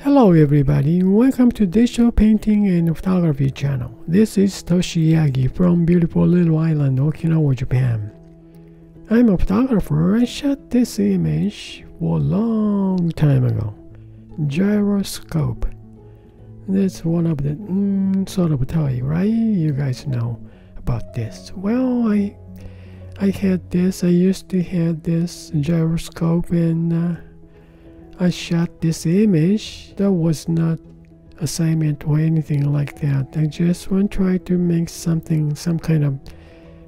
Hello everybody, welcome to Digital Painting and Photography channel. This is Toshi Yagi from beautiful little island Okinawa, Japan. I'm a photographer. I shot this image for a long time ago. Gyroscope. That's one of the mm, sort of toy, right? You guys know about this. Well, I I had this. I used to have this gyroscope and uh, I shot this image. That was not assignment or anything like that. I just want to try to make something, some kind of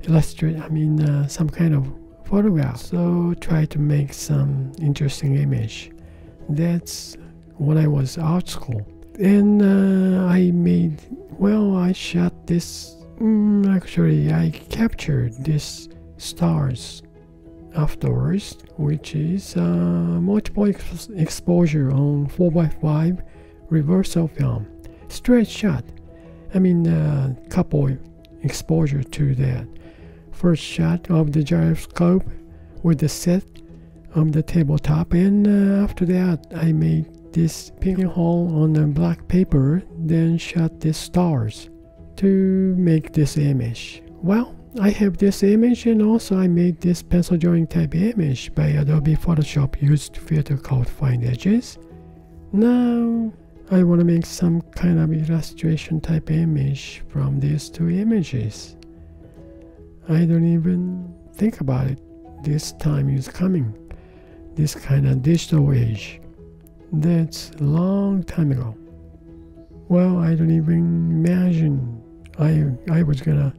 illustrate. I mean, uh, some kind of photograph. So try to make some interesting image. That's when I was art school. And uh, I made. Well, I shot this. Mm, actually, I captured this stars afterwards, which is uh, multiple ex exposure on 4x5 reversal film. Straight shot. I mean, uh, couple exposure to that. First shot of the gyroscope with the set on the tabletop, and uh, after that, I made this pinhole on the black paper, then shot the stars to make this image. Well, I have this image and also I made this pencil drawing type image by Adobe Photoshop used filter called Find Edges. Now I want to make some kind of illustration type image from these two images. I don't even think about it. This time is coming. This kind of digital age. That's a long time ago. Well, I don't even imagine I I was gonna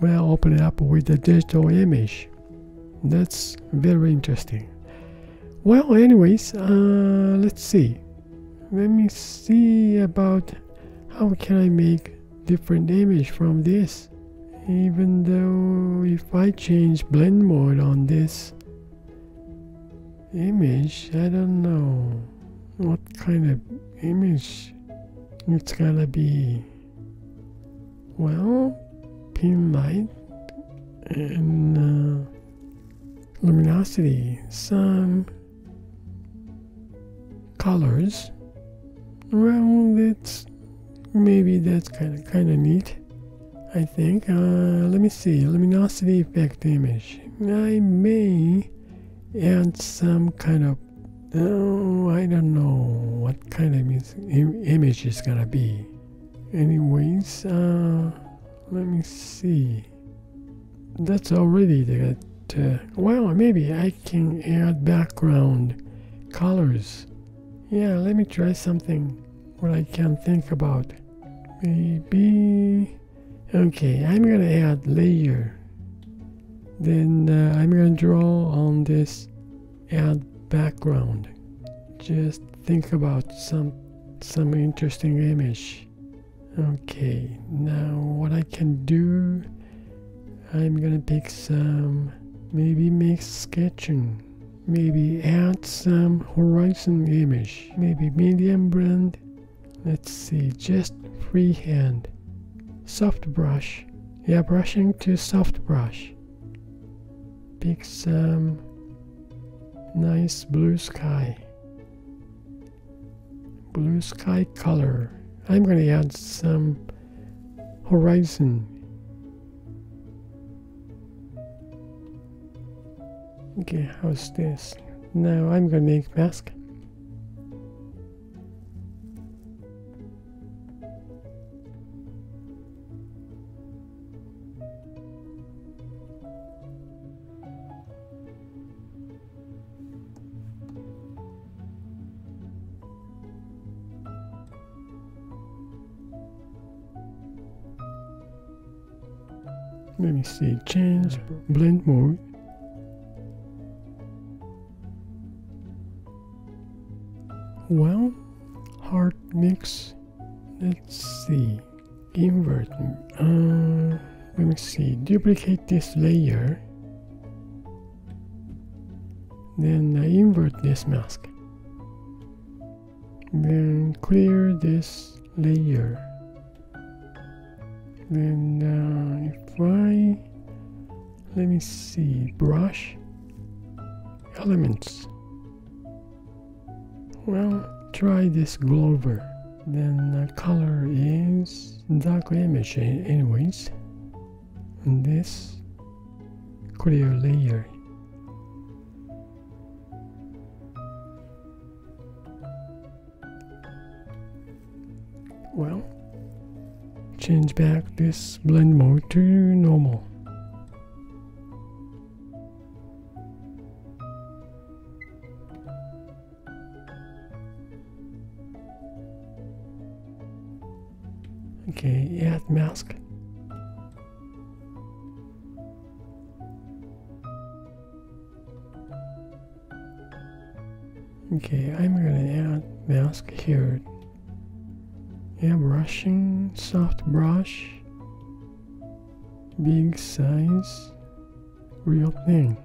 well open it up with a digital image. That's very interesting. Well anyways uh, let's see. Let me see about how can I make different image from this even though if I change blend mode on this image I don't know what kind of image it's gonna be. Well pin light and uh, luminosity, some colors. Well, that's maybe that's kind of kind of neat. I think. Uh, let me see. Luminosity effect image. I may add some kind of. Oh, I don't know what kind of image is gonna be. Anyways, uh, let me see. That's already that. Uh, well, maybe I can add background colors. Yeah, let me try something what I can think about. Maybe. Okay, I'm gonna add layer. Then uh, I'm gonna draw on this add background. Just think about some some interesting image. Okay, now what I can do, I'm gonna pick some, maybe make sketching, maybe add some horizon image, maybe medium blend. Let's see, just freehand, soft brush, yeah, brushing to soft brush. Pick some nice blue sky, blue sky color I'm going to add some horizon. Okay, how's this? Now I'm going to make mask. Let me see change blend mode well hard mix let's see invert uh, let me see duplicate this layer. Then I invert this mask. Then clear this layer then uh, if I let me see brush elements well try this Glover Then the color is dark image anyways. And this clear layer. Well, change back this blend mode to normal. Okay, add mask. Okay, I'm gonna add mask here. Yeah, brushing, soft brush, big size, real thing.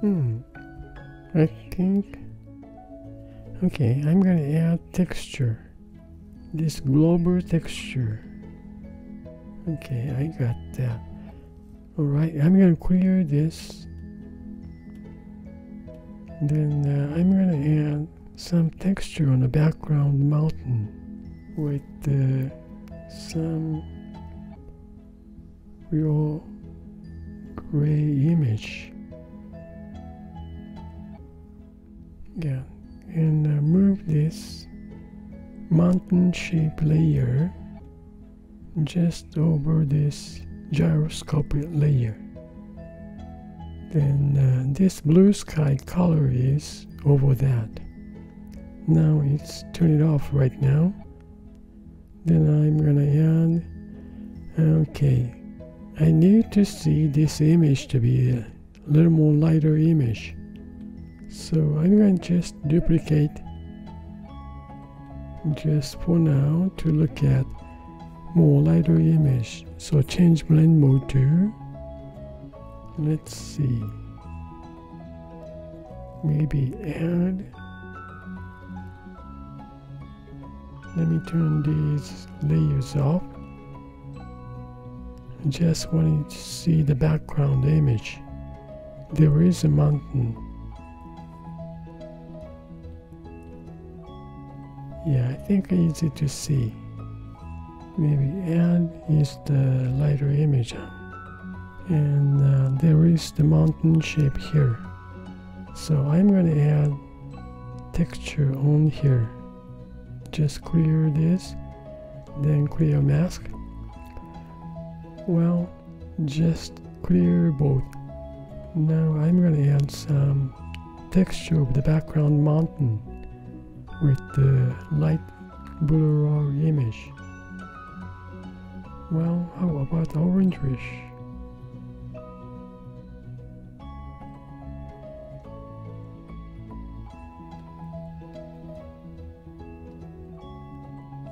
Hmm. I think. Okay, I'm gonna add texture. This global texture. Okay, I got that. Alright, I'm gonna clear this. Then uh, I'm gonna add some texture on the background mountain with uh, some real gray image. Yeah, and uh, move this mountain shape layer just over this gyroscopic layer. Then uh, this blue sky color is over that. Now it's turn it off right now. Then I'm gonna add, okay, I need to see this image to be a little more lighter image. So I'm going to just duplicate just for now to look at more lighter image. So change blend mode to, let's see, maybe add, let me turn these layers off. I just wanted to see the background image. There is a mountain Yeah, I think easy to see. Maybe add is the lighter image. And uh, there is the mountain shape here. So I'm going to add texture on here. Just clear this, then clear mask. Well, just clear both. Now I'm going to add some texture of the background mountain with the light blur image. Well, how about orange-ish?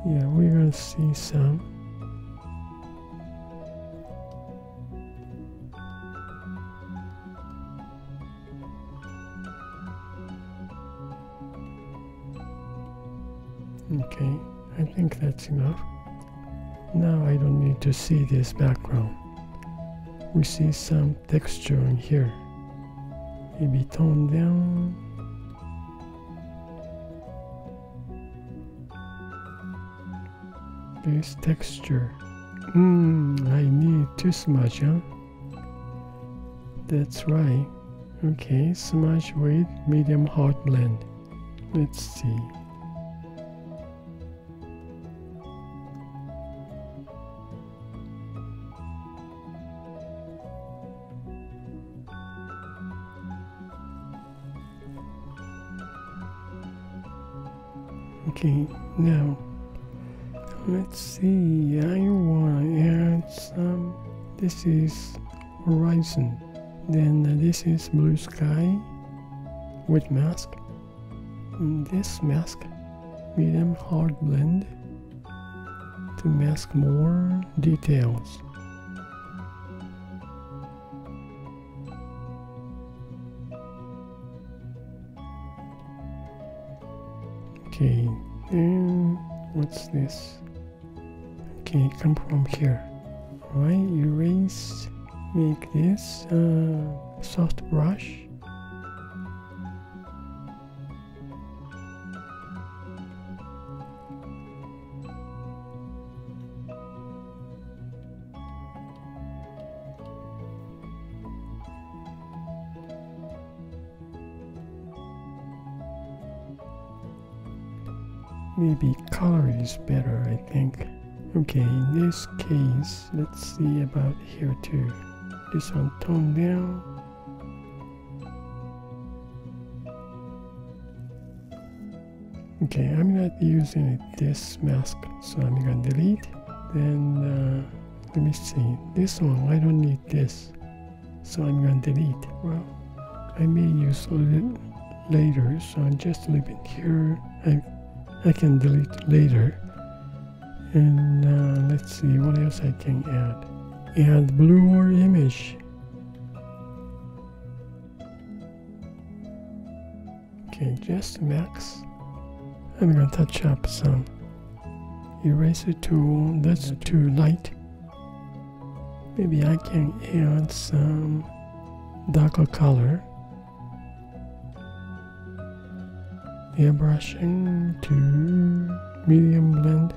Yeah, we're gonna see some. Okay, I think that's enough. Now I don't need to see this background. We see some texture in here. Maybe tone down. This texture. Hmm, I need to smudge, huh? That's right. Okay, smudge with medium hard blend. Let's see. Okay, now let's see. I want to add some. This is horizon. Then uh, this is blue sky with mask. And this mask, medium hard blend to mask more details. Okay, and what's this? Okay, come from here. Right, erase, make this uh, soft brush. Maybe color is better I think. Okay in this case let's see about here too. This one tone down. Okay I'm not using this mask so I'm gonna delete. Then uh, let me see. This one I don't need this so I'm gonna delete. Well I may use it later so I'm just leaving here. I I can delete later. And uh, let's see what else I can add. Add blur image. Okay, just max. I'm gonna touch up some eraser tool. That's too light. Maybe I can add some darker color. Airbrushing to medium blend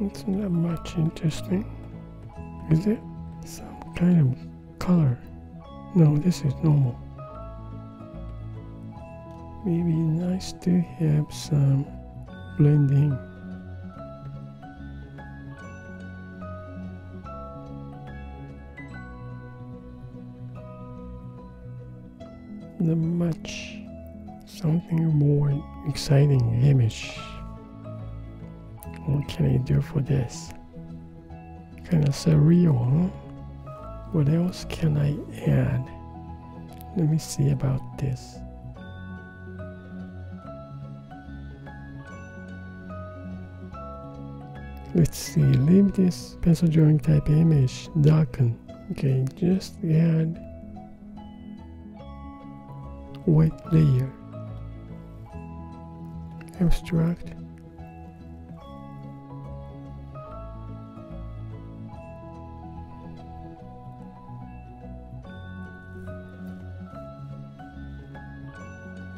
it's not much interesting is it? Some kind of color. No this is normal. Maybe nice to have some blending the much something more exciting image. What can I do for this? Kind of surreal, huh? What else can I add? Let me see about this. Let's see, leave this pencil drawing type image darken. Okay, just add white layer abstract.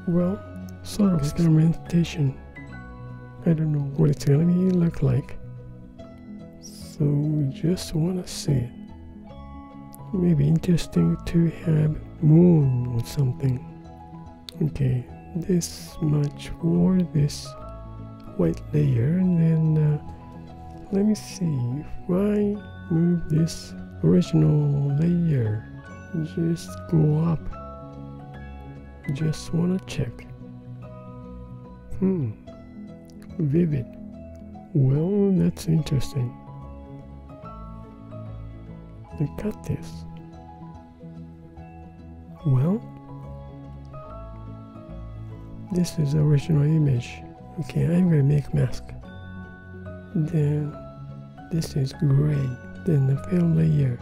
Well sort of experimentation. I don't know what it's gonna be look like. So just wanna see. It maybe interesting to have moon or something okay this much for this white layer and then uh, let me see. If I move this original layer just go up. Just wanna check. Hmm vivid. Well that's interesting. Look at this. Well this is the original image. Okay I'm gonna make mask. Then this is gray. Then the fill layer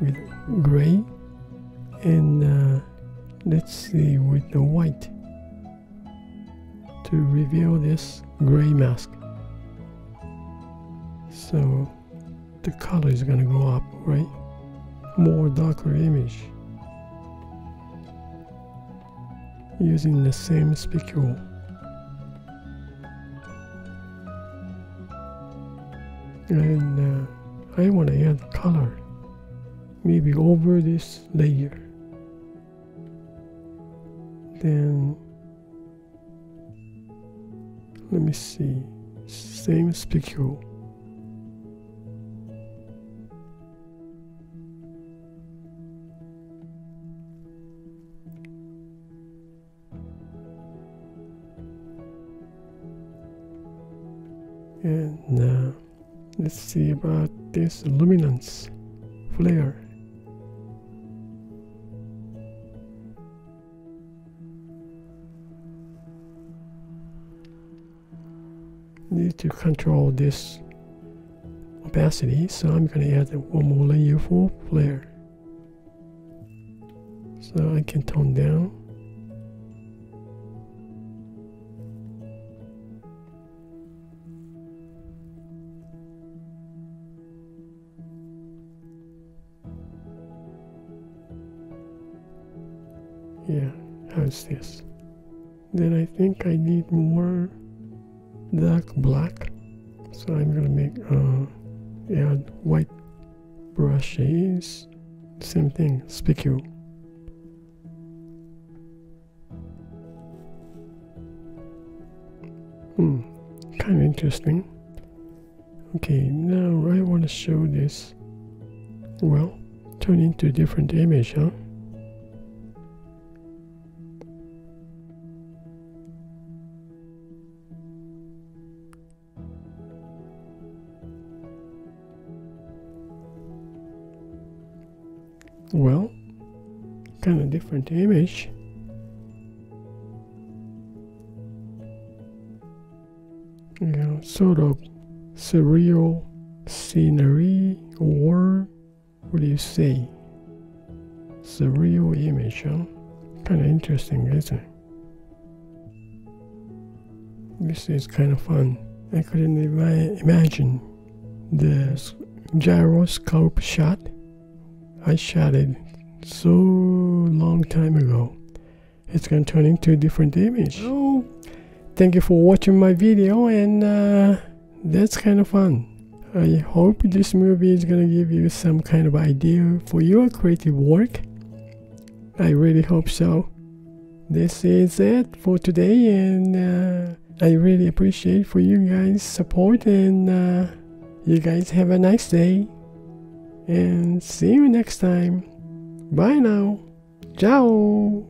with gray. And uh, let's see with the white. To reveal this gray mask. So the color is gonna go up right? More darker image using the same spicule. And uh, I want to add color, maybe over this layer. Then, let me see, same spicule. And now let's see about this luminance flare. Need to control this opacity, so I'm gonna add one more layer for flare. so I can tone down yeah how's this? Then I think I need more dark black. So I'm gonna make uh add white brushes. Same thing spicule hmm kind of interesting. Okay now I want to show this. Well turn into a different image huh different image. You know sort of surreal scenery or what do you say? Surreal image huh? kind of interesting isn't it? This is kind of fun. I couldn't ima imagine the gyroscope shot. I shot it so long time ago. It's gonna turn into a different image. Oh, thank you for watching my video and uh, that's kind of fun. I hope this movie is gonna give you some kind of idea for your creative work. I really hope so. This is it for today and uh, I really appreciate for you guys support and uh, you guys have a nice day and see you next time. Bye now. Ciao.